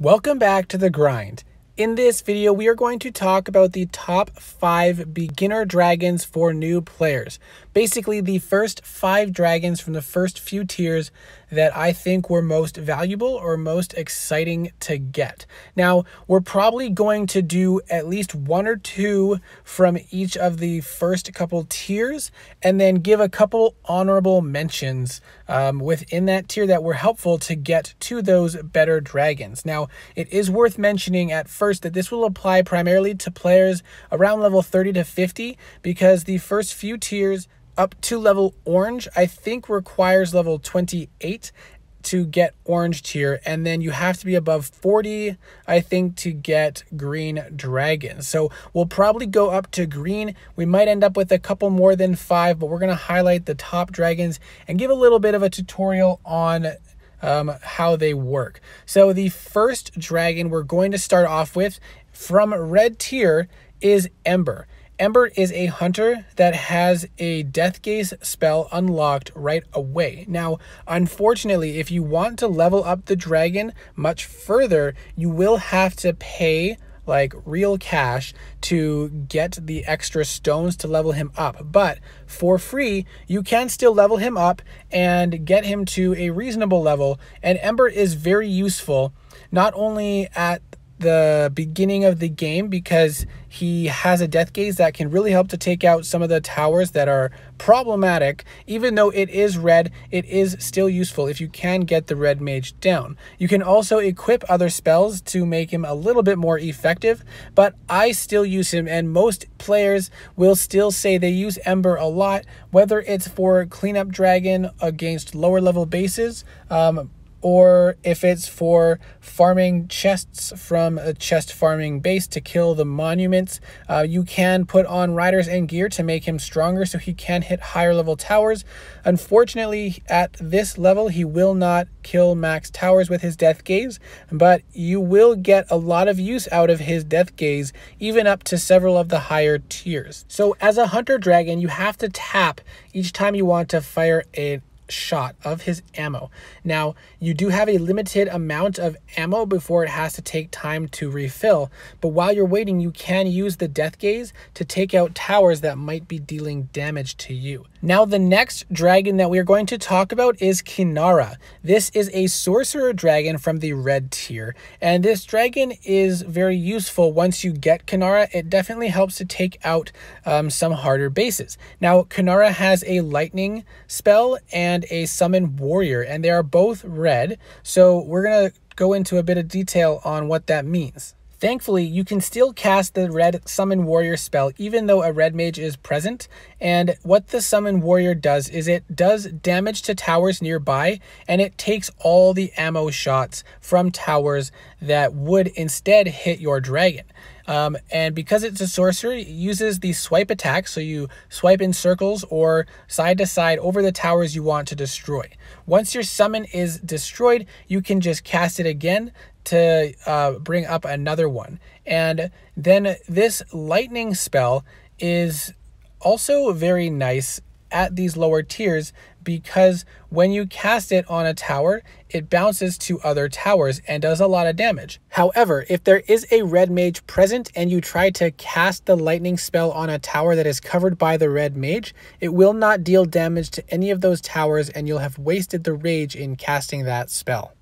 Welcome back to the grind. In this video, we are going to talk about the top five beginner dragons for new players. Basically, the first five dragons from the first few tiers that I think were most valuable or most exciting to get. Now, we're probably going to do at least one or two from each of the first couple tiers and then give a couple honorable mentions um, within that tier that were helpful to get to those better dragons. Now, it is worth mentioning at first that this will apply primarily to players around level 30 to 50 because the first few tiers up to level orange, I think requires level 28 to get orange tier and then you have to be above 40 i think to get green dragon. So we'll probably go up to green. We might end up with a couple more than five but we're going to highlight the top dragons and give a little bit of a tutorial on um, how they work. So the first dragon we're going to start off with from red tier is ember Ember is a hunter that has a Death Gaze spell unlocked right away. Now, unfortunately, if you want to level up the dragon much further, you will have to pay like real cash to get the extra stones to level him up. But for free, you can still level him up and get him to a reasonable level. And Ember is very useful not only at the beginning of the game because he has a death gaze that can really help to take out some of the towers that are problematic. Even though it is red, it is still useful if you can get the red mage down. You can also equip other spells to make him a little bit more effective, but I still use him and most players will still say they use Ember a lot, whether it's for cleanup dragon against lower level bases, um, or if it's for farming chests from a chest farming base to kill the monuments, uh, you can put on riders and gear to make him stronger so he can hit higher level towers. Unfortunately, at this level, he will not kill max towers with his death gaze, but you will get a lot of use out of his death gaze, even up to several of the higher tiers. So, as a hunter dragon, you have to tap each time you want to fire a shot of his ammo. Now, you do have a limited amount of ammo before it has to take time to refill, but while you're waiting, you can use the Death Gaze to take out towers that might be dealing damage to you. Now, the next dragon that we are going to talk about is Kinnara. This is a sorcerer dragon from the red tier, and this dragon is very useful once you get Kinnara. It definitely helps to take out um, some harder bases. Now, Kinnara has a lightning spell and and a summon warrior, and they are both red. So we're going to go into a bit of detail on what that means. Thankfully, you can still cast the red Summon Warrior spell even though a red mage is present. And what the Summon Warrior does is it does damage to towers nearby and it takes all the ammo shots from towers that would instead hit your dragon. Um, and because it's a sorcerer, it uses the swipe attack. So you swipe in circles or side to side over the towers you want to destroy. Once your summon is destroyed, you can just cast it again to uh, bring up another one. And then this lightning spell is also very nice at these lower tiers because when you cast it on a tower, it bounces to other towers and does a lot of damage. However, if there is a red mage present and you try to cast the lightning spell on a tower that is covered by the red mage, it will not deal damage to any of those towers and you'll have wasted the rage in casting that spell.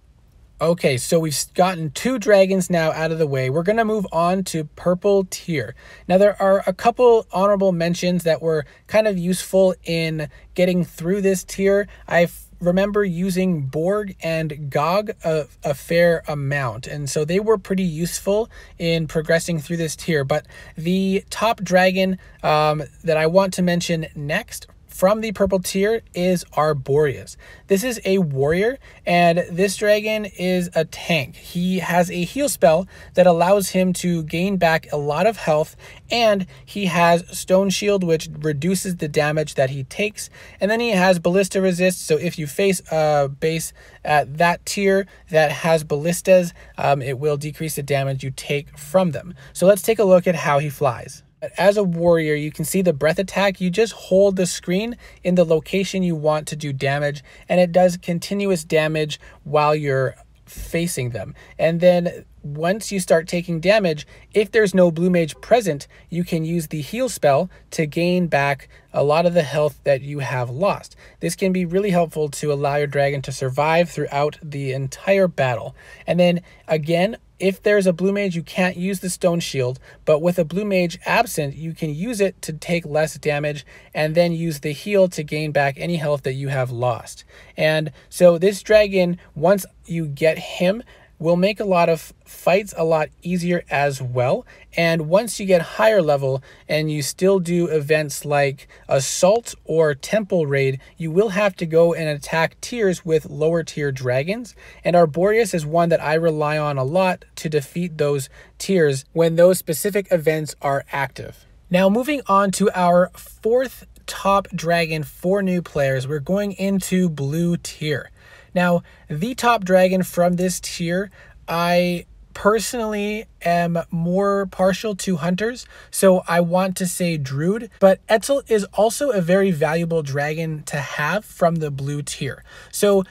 Okay, so we've gotten two dragons now out of the way. We're going to move on to purple tier. Now, there are a couple honorable mentions that were kind of useful in getting through this tier. I remember using Borg and Gog a, a fair amount, and so they were pretty useful in progressing through this tier. But the top dragon um, that I want to mention next from the purple tier is Arboreus. This is a warrior, and this dragon is a tank. He has a heal spell that allows him to gain back a lot of health, and he has Stone Shield, which reduces the damage that he takes. And then he has Ballista Resist, so if you face a base at that tier that has ballistas, um, it will decrease the damage you take from them. So let's take a look at how he flies. As a warrior, you can see the breath attack. You just hold the screen in the location you want to do damage, and it does continuous damage while you're facing them. And then once you start taking damage, if there's no blue mage present, you can use the heal spell to gain back a lot of the health that you have lost. This can be really helpful to allow your dragon to survive throughout the entire battle. And then again, if there's a blue mage, you can't use the stone shield, but with a blue mage absent, you can use it to take less damage and then use the heal to gain back any health that you have lost. And so this dragon, once you get him, will make a lot of fights a lot easier as well. And once you get higher level and you still do events like assault or temple raid, you will have to go and attack tiers with lower tier dragons. And Arboreus is one that I rely on a lot to defeat those tiers when those specific events are active. Now, moving on to our fourth top dragon for new players, we're going into blue tier. Now, the top dragon from this tier, I personally am more partial to hunters, so I want to say Druid, but Etzel is also a very valuable dragon to have from the blue tier. So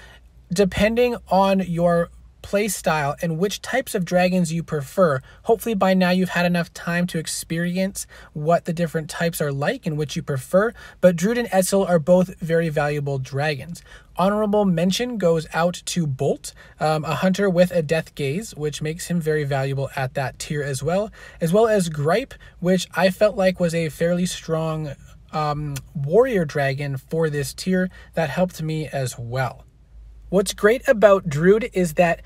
depending on your play style and which types of dragons you prefer. Hopefully, by now you've had enough time to experience what the different types are like and which you prefer. But Druid and Etzel are both very valuable dragons. Honorable mention goes out to Bolt, um, a hunter with a death gaze, which makes him very valuable at that tier as well, as well as Gripe, which I felt like was a fairly strong um, warrior dragon for this tier that helped me as well. What's great about Druid is that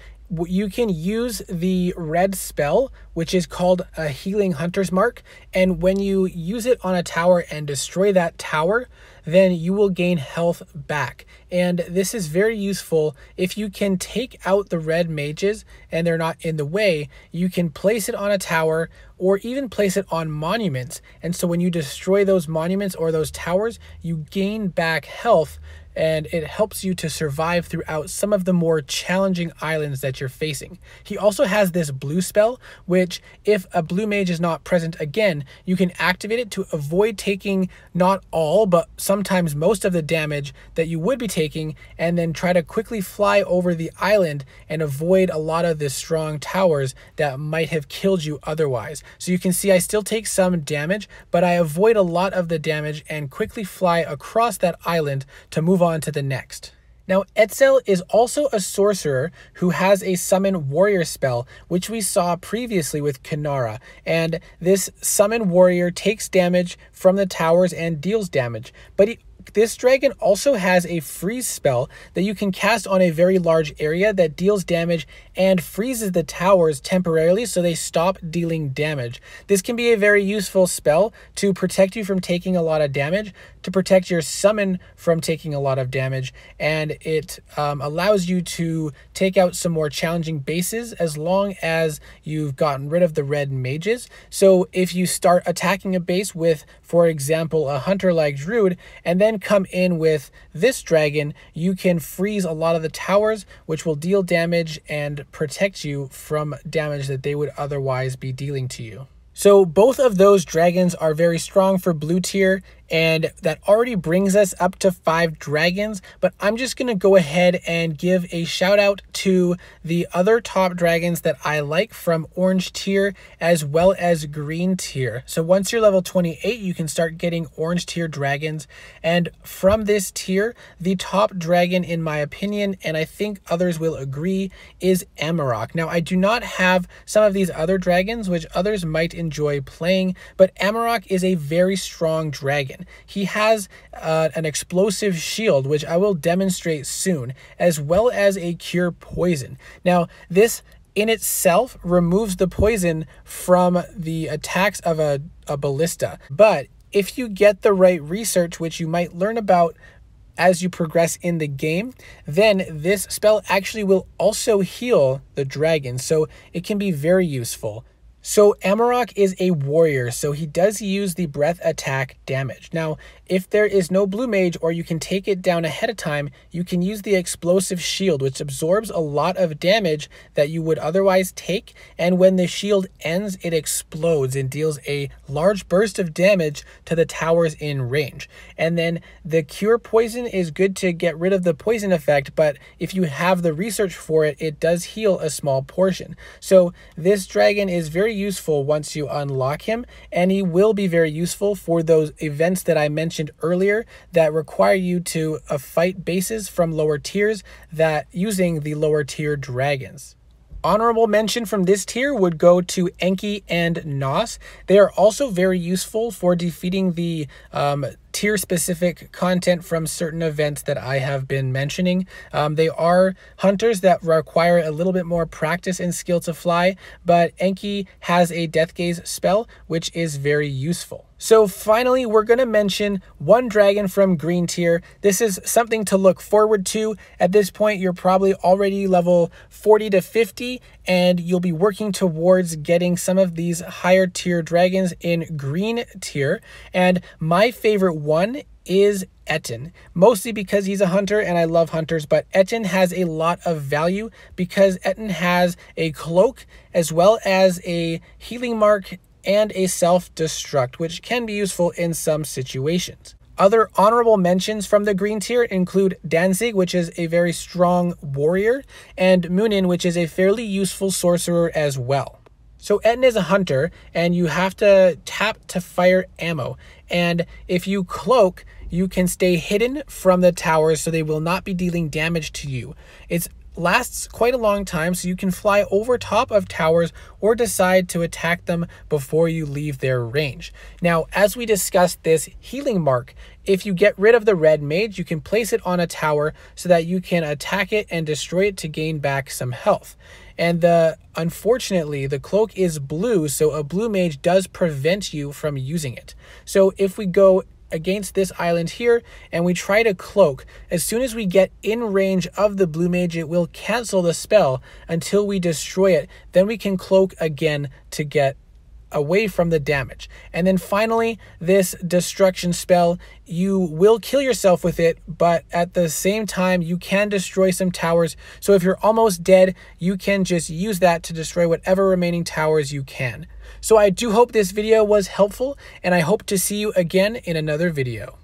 you can use the red spell, which is called a healing hunter's mark. And when you use it on a tower and destroy that tower, then you will gain health back. And this is very useful if you can take out the red mages and they're not in the way, you can place it on a tower or even place it on monuments. And so when you destroy those monuments or those towers, you gain back health and it helps you to survive throughout some of the more challenging islands that you're facing. He also has this blue spell, which if a blue mage is not present again, you can activate it to avoid taking not all, but sometimes most of the damage that you would be taking, and then try to quickly fly over the island and avoid a lot of the strong towers that might have killed you otherwise. So you can see I still take some damage, but I avoid a lot of the damage and quickly fly across that island to move on on to the next. Now, Etzel is also a sorcerer who has a summon warrior spell, which we saw previously with Kinnara. And this summon warrior takes damage from the towers and deals damage, but this dragon also has a freeze spell that you can cast on a very large area that deals damage and freezes the towers temporarily so they stop dealing damage. This can be a very useful spell to protect you from taking a lot of damage, to protect your summon from taking a lot of damage, and it um, allows you to take out some more challenging bases as long as you've gotten rid of the red mages. So if you start attacking a base with, for example, a hunter like Druid, and then come in with this dragon, you can freeze a lot of the towers, which will deal damage and protect you from damage that they would otherwise be dealing to you. So both of those dragons are very strong for blue tier and that already brings us up to five dragons. But I'm just to go ahead and give a shout out to the other top dragons that I like from orange tier as well as green tier. So once you're level 28, you can start getting orange tier dragons. And from this tier, the top dragon, in my opinion, and I think others will agree, is Amarok. Now, I do not have some of these other dragons, which others might enjoy playing, but Amarok is a very strong dragon. He has uh, an explosive shield, which I will demonstrate soon, as well as a cure poison. Now, this in itself removes the poison from the attacks of a, a ballista. But if you get the right research, which you might learn about as you progress in the game, then this spell actually will also heal the dragon. So it can be very useful. So Amarok is a warrior, so he does use the breath attack damage. Now, if there is no blue mage or you can take it down ahead of time, you can use the explosive shield, which absorbs a lot of damage that you would otherwise take. And when the shield ends, it explodes and deals a large burst of damage to the towers in range. And then the cure poison is good to get rid of the poison effect, but if you have the research for it, it does heal a small portion. So this dragon is very useful once you unlock him, and he will be very useful for those events that I mentioned mentioned earlier that require you to uh, fight bases from lower tiers that using the lower tier dragons. Honorable mention from this tier would go to Enki and Nos. They are also very useful for defeating the um, tier specific content from certain events that I have been mentioning. Um, they are hunters that require a little bit more practice and skill to fly, but Enki has a Death Gaze spell, which is very useful. So finally, we're going to mention one dragon from green tier. This is something to look forward to. At this point, you're probably already level 40 to 50, and you'll be working towards getting some of these higher tier dragons in green tier. And my favorite one is Ettin, mostly because he's a hunter and I love hunters, but Ettin has a lot of value because Ettin has a cloak as well as a healing mark and a self-destruct, which can be useful in some situations. Other honorable mentions from the green tier include Danzig, which is a very strong warrior, and Munin, which is a fairly useful sorcerer as well. So Ettin is a hunter, and you have to tap to fire ammo. And if you cloak, you can stay hidden from the towers so they will not be dealing damage to you. It's lasts quite a long time, so you can fly over top of towers or decide to attack them before you leave their range. Now, as we discussed this healing mark, if you get rid of the red mage, you can place it on a tower so that you can attack it and destroy it to gain back some health. And the unfortunately, the cloak is blue, so a blue mage does prevent you from using it. So if we go against this island here and we try to cloak. As soon as we get in range of the blue mage, it will cancel the spell until we destroy it. Then we can cloak again to get away from the damage. And then finally, this destruction spell, you will kill yourself with it, but at the same time, you can destroy some towers. So if you're almost dead, you can just use that to destroy whatever remaining towers you can. So I do hope this video was helpful, and I hope to see you again in another video.